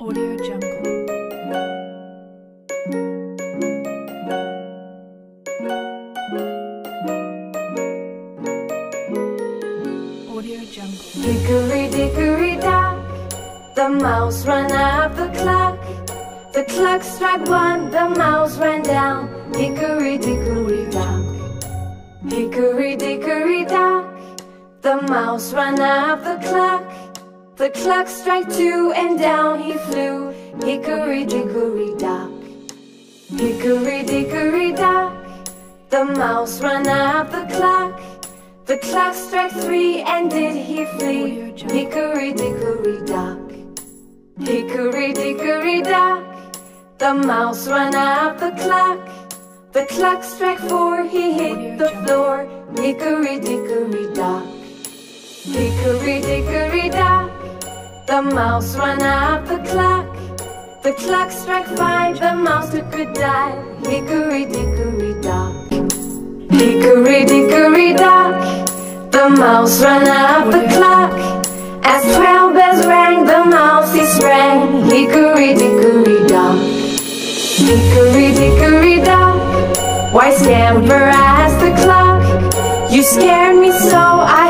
Audio Jungle. Hickory dickory dock, the mouse ran up the clock. The clock struck one, the mouse ran down. Hickory dickory dock. Hickory dickory dock, the mouse ran up the clock. The clock struck two and down he flew. Hickory dickory dock. Hickory dickory dock, the mouse ran up the clock. The clock struck three and did he flee? Hickory dickory dock. Hickory dickory dock, the mouse ran up the clock. The clock struck four, he hit the floor. Hickory dickory dock. Hickory dickory the mouse ran up the clock. The clock struck five, the mouse took a dive. Hickory dickory dock. Hickory dickory dock, the mouse ran up the clock. As twelve bells rang, the mouse he sprang. Hickory dickory dock. Hickory dickory dock, why scamper as the clock? You scared me so I